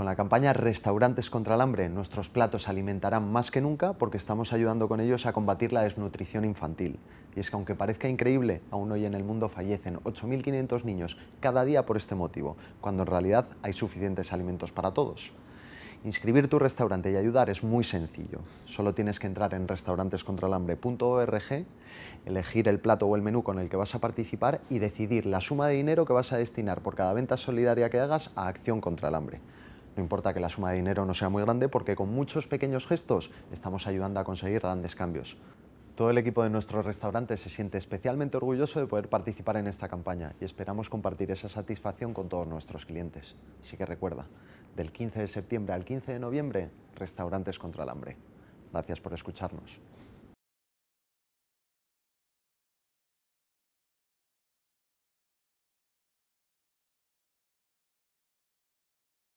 Con la campaña Restaurantes contra el Hambre, nuestros platos alimentarán más que nunca porque estamos ayudando con ellos a combatir la desnutrición infantil. Y es que aunque parezca increíble, aún hoy en el mundo fallecen 8.500 niños cada día por este motivo, cuando en realidad hay suficientes alimentos para todos. Inscribir tu restaurante y ayudar es muy sencillo. Solo tienes que entrar en restaurantescontralambre.org, elegir el plato o el menú con el que vas a participar y decidir la suma de dinero que vas a destinar por cada venta solidaria que hagas a Acción contra el Hambre. No importa que la suma de dinero no sea muy grande porque con muchos pequeños gestos estamos ayudando a conseguir grandes cambios. Todo el equipo de nuestro restaurante se siente especialmente orgulloso de poder participar en esta campaña y esperamos compartir esa satisfacción con todos nuestros clientes. Así que recuerda, del 15 de septiembre al 15 de noviembre, Restaurantes contra el Hambre. Gracias por escucharnos.